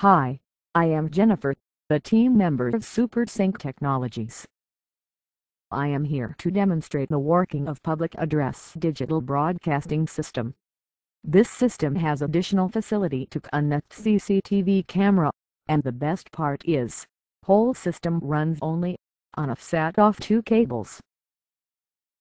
Hi, I am Jennifer, the team member of SuperSync Technologies. I am here to demonstrate the working of Public Address Digital Broadcasting System. This system has additional facility to connect CCTV camera, and the best part is, whole system runs only on a set of two cables.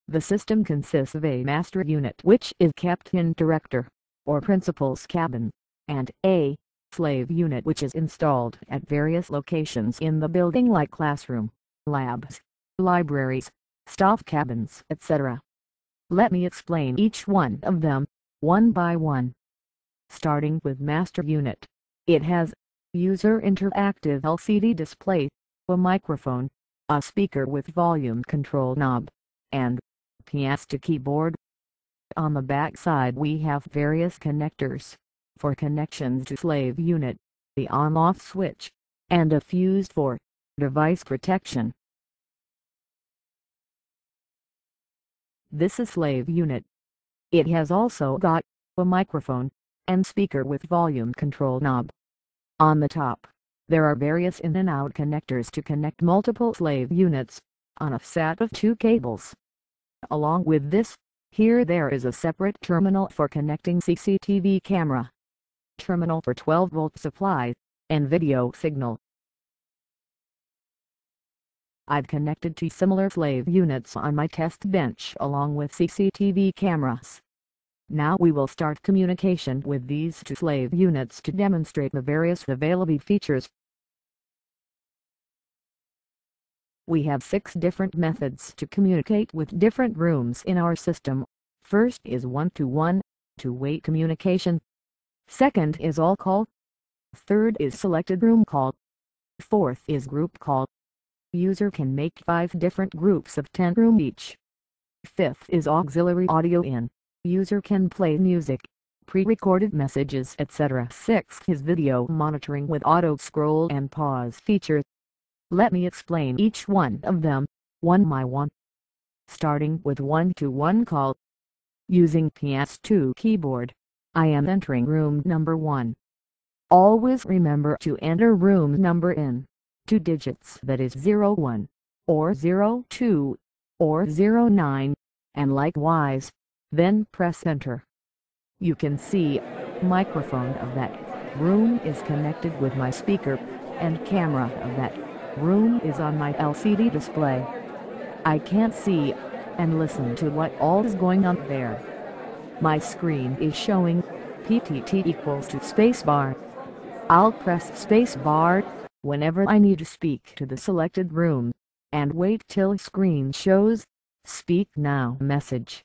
The system consists of a master unit which is kept in director, or principal's cabin, and a slave unit which is installed at various locations in the building like classroom, labs, libraries, staff cabins, etc. Let me explain each one of them, one by one. Starting with master unit. It has user interactive LCD display, a microphone, a speaker with volume control knob, and PS2 keyboard. On the back side we have various connectors for connections to slave unit, the on-off switch, and a fuse for device protection. This is slave unit. It has also got a microphone and speaker with volume control knob. On the top, there are various in and out connectors to connect multiple slave units on a set of two cables. Along with this, here there is a separate terminal for connecting CCTV camera, terminal for 12 volt supply, and video signal. I've connected two similar slave units on my test bench along with CCTV cameras. Now we will start communication with these two slave units to demonstrate the various available features We have six different methods to communicate with different rooms in our system. First is one-to-one, two-way communication. Second is all call. Third is selected room call. Fourth is group call. User can make five different groups of 10 room each. Fifth is auxiliary audio in. User can play music, pre-recorded messages etc. Sixth is video monitoring with auto scroll and pause feature. Let me explain each one of them, one by one. Starting with one-to-one -one call. Using PS2 keyboard, I am entering room number 1. Always remember to enter room number in two digits that is 01 or 02 or 09 and likewise, then press enter. You can see microphone of that room is connected with my speaker and camera of that room is on my LCD display. I can't see and listen to what all is going on there. My screen is showing PTT equals to spacebar. I'll press spacebar whenever I need to speak to the selected room and wait till screen shows speak now message.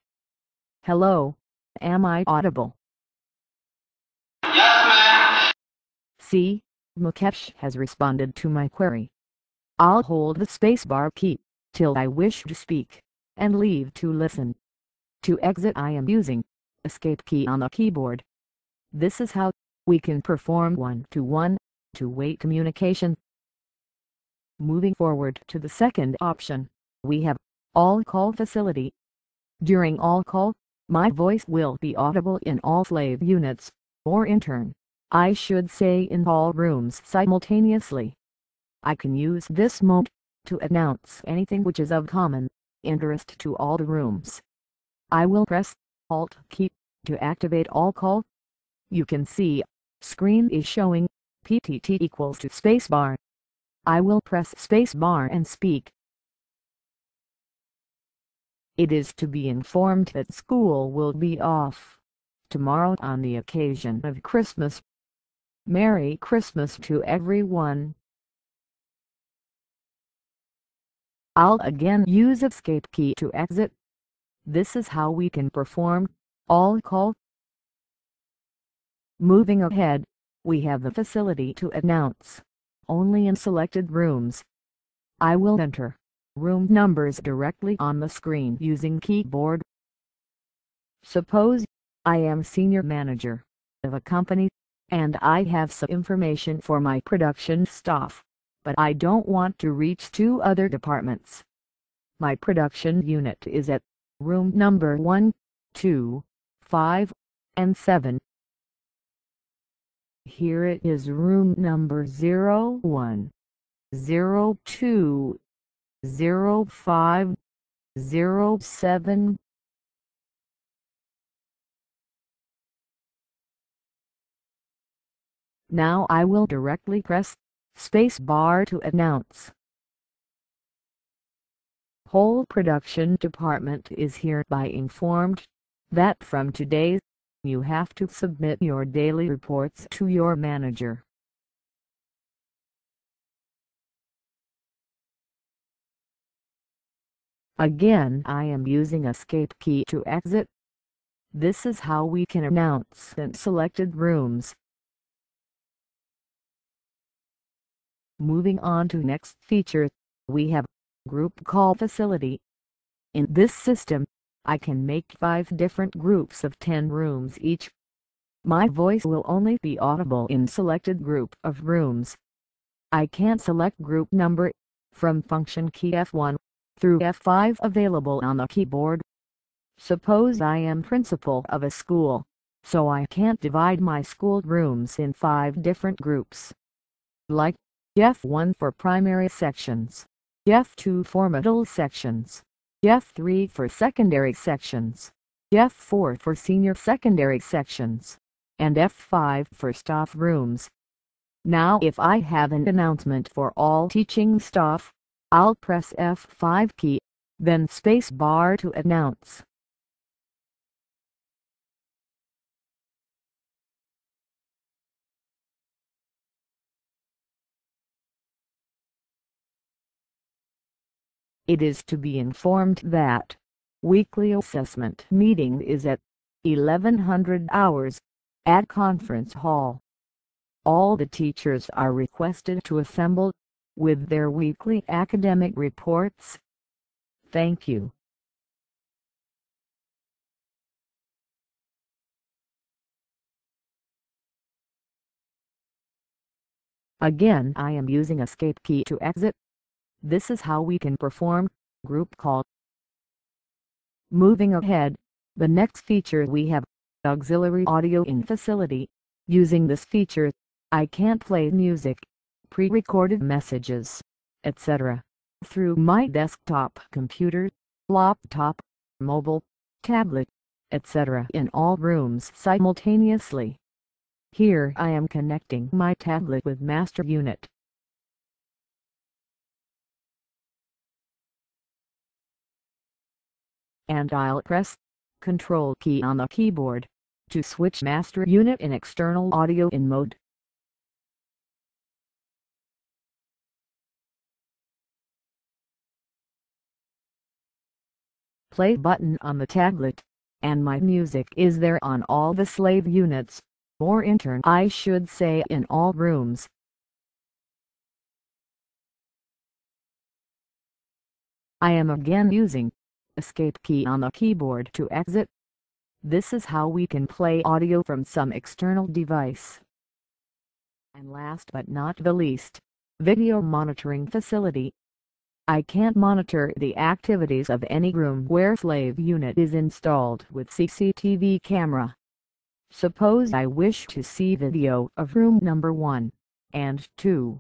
Hello, am I audible? Yes. See, Mukesh has responded to my query. I'll hold the spacebar key till I wish to speak, and leave to listen. To exit I am using escape key on the keyboard. This is how we can perform one-to-one, two-way communication. Moving forward to the second option, we have all call facility. During all call, my voice will be audible in all slave units, or in turn, I should say in all rooms simultaneously. I can use this mode to announce anything which is of common interest to all the rooms. I will press Alt key to activate all call. You can see screen is showing PTT equals to spacebar. I will press spacebar and speak. It is to be informed that school will be off tomorrow on the occasion of Christmas. Merry Christmas to everyone. I'll again use escape key to exit. This is how we can perform all call. Moving ahead, we have the facility to announce only in selected rooms. I will enter room numbers directly on the screen using keyboard. Suppose I am senior manager of a company and I have some information for my production staff but I don't want to reach two other departments. My production unit is at room number 1, 2, 5, and 7. Here it is room number 01, 02, 05, 07. Now I will directly press space bar to announce. Whole production department is hereby informed that from today you have to submit your daily reports to your manager. Again I am using escape key to exit. This is how we can announce in selected rooms. Moving on to next feature, we have Group Call Facility. In this system, I can make 5 different groups of 10 rooms each. My voice will only be audible in selected group of rooms. I can select group number from function key F1 through F5 available on the keyboard. Suppose I am principal of a school, so I can't divide my school rooms in 5 different groups. Like F1 for primary sections, F2 for middle sections, F3 for secondary sections, F4 for senior secondary sections, and F5 for staff rooms. Now if I have an announcement for all teaching staff, I'll press F5 key, then space bar to announce. It is to be informed that weekly assessment meeting is at 1100 hours at Conference Hall. All the teachers are requested to assemble with their weekly academic reports. Thank you. Again I am using escape key to exit. This is how we can perform group call. Moving ahead, the next feature we have auxiliary audio in facility. Using this feature, I can play music, pre-recorded messages, etc. through my desktop computer, laptop, mobile, tablet, etc. in all rooms simultaneously. Here I am connecting my tablet with master unit. And I'll press Control key on the keyboard to switch master unit in external audio in mode. Play button on the tablet, and my music is there on all the slave units, or in turn I should say in all rooms. I am again using escape key on the keyboard to exit. This is how we can play audio from some external device. And last but not the least, video monitoring facility. I can't monitor the activities of any room where slave unit is installed with CCTV camera. Suppose I wish to see video of room number 1 and 2.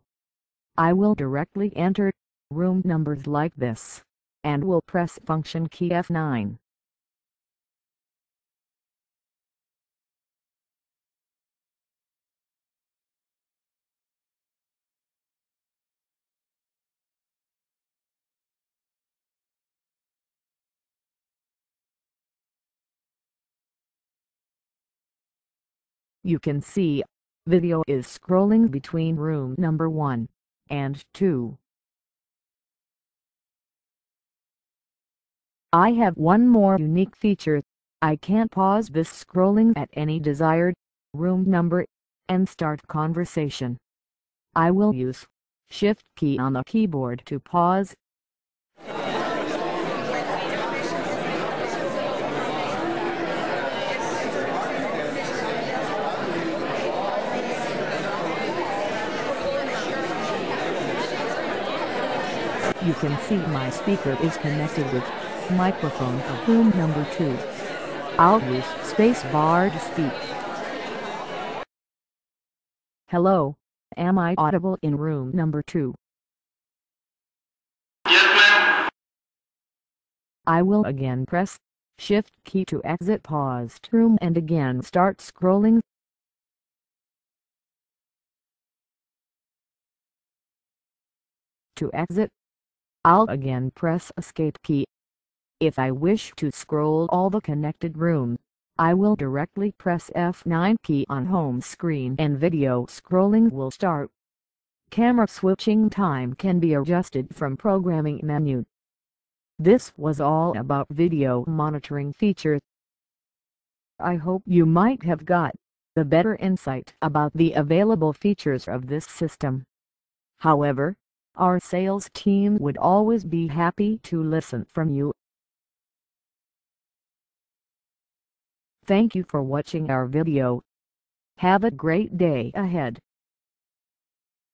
I will directly enter room numbers like this and will press function key F9. You can see, video is scrolling between room number 1 and 2. I have one more unique feature. I can't pause this scrolling at any desired room number and start conversation. I will use Shift key on the keyboard to pause. You can see my speaker is connected with microphone of room number 2. I'll use space bar to speak. Hello, am I audible in room number 2? Yes, ma'am. I will again press Shift key to exit paused room and again start scrolling. To exit, I'll again press Escape key. If I wish to scroll all the connected rooms, I will directly press F9 key on home screen and video scrolling will start. Camera switching time can be adjusted from programming menu. This was all about video monitoring features. I hope you might have got the better insight about the available features of this system. However, our sales team would always be happy to listen from you. Thank you for watching our video. Have a great day ahead.